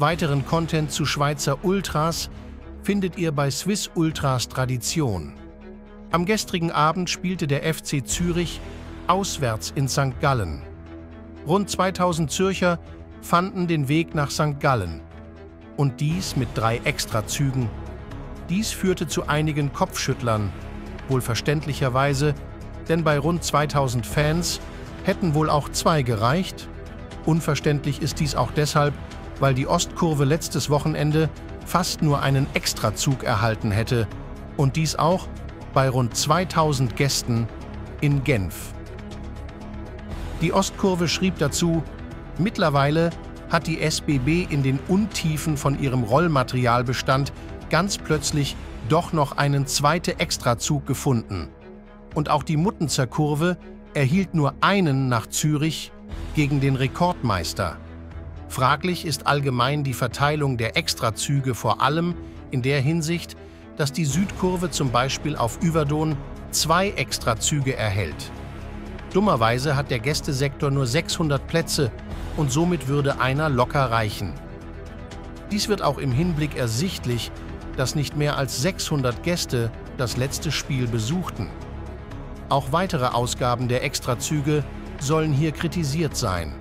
Weiteren Content zu Schweizer Ultras findet ihr bei Swiss Ultras Tradition. Am gestrigen Abend spielte der FC Zürich auswärts in St. Gallen. Rund 2000 Zürcher fanden den Weg nach St. Gallen. Und dies mit drei Extrazügen. Dies führte zu einigen Kopfschüttlern, wohl verständlicherweise, denn bei rund 2000 Fans hätten wohl auch zwei gereicht. Unverständlich ist dies auch deshalb, weil die Ostkurve letztes Wochenende fast nur einen Extrazug erhalten hätte und dies auch bei rund 2000 Gästen in Genf. Die Ostkurve schrieb dazu, mittlerweile hat die SBB in den Untiefen von ihrem Rollmaterialbestand ganz plötzlich doch noch einen zweiten Extrazug gefunden. Und auch die Muttenzer Kurve erhielt nur einen nach Zürich gegen den Rekordmeister. Fraglich ist allgemein die Verteilung der Extrazüge vor allem in der Hinsicht, dass die Südkurve zum Beispiel auf Yverdon zwei Extrazüge erhält. Dummerweise hat der Gästesektor nur 600 Plätze und somit würde einer locker reichen. Dies wird auch im Hinblick ersichtlich, dass nicht mehr als 600 Gäste das letzte Spiel besuchten. Auch weitere Ausgaben der Extrazüge sollen hier kritisiert sein.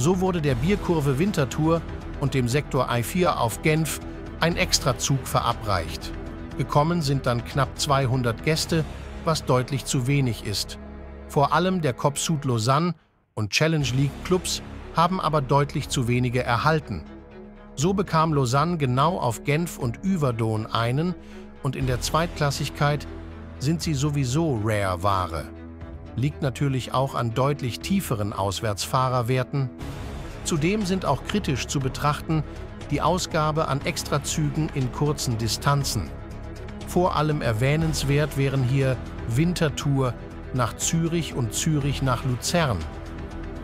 So wurde der Bierkurve Winterthur und dem Sektor I4 auf Genf ein Extrazug verabreicht. Gekommen sind dann knapp 200 Gäste, was deutlich zu wenig ist. Vor allem der Cop Sud Lausanne und Challenge League Clubs haben aber deutlich zu wenige erhalten. So bekam Lausanne genau auf Genf und Yverdon einen und in der Zweitklassigkeit sind sie sowieso Rare-Ware. Liegt natürlich auch an deutlich tieferen Auswärtsfahrerwerten. Zudem sind auch kritisch zu betrachten die Ausgabe an Extrazügen in kurzen Distanzen. Vor allem erwähnenswert wären hier Wintertour nach Zürich und Zürich nach Luzern.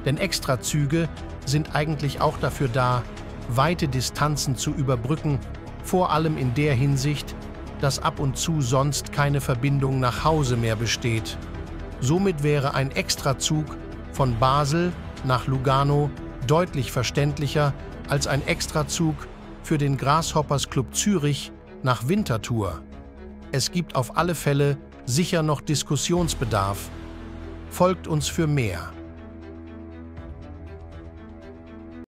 Denn Extrazüge sind eigentlich auch dafür da, weite Distanzen zu überbrücken, vor allem in der Hinsicht, dass ab und zu sonst keine Verbindung nach Hause mehr besteht. Somit wäre ein Extrazug von Basel nach Lugano deutlich verständlicher als ein Extrazug für den Grasshoppers Club Zürich nach Winterthur. Es gibt auf alle Fälle sicher noch Diskussionsbedarf. Folgt uns für mehr.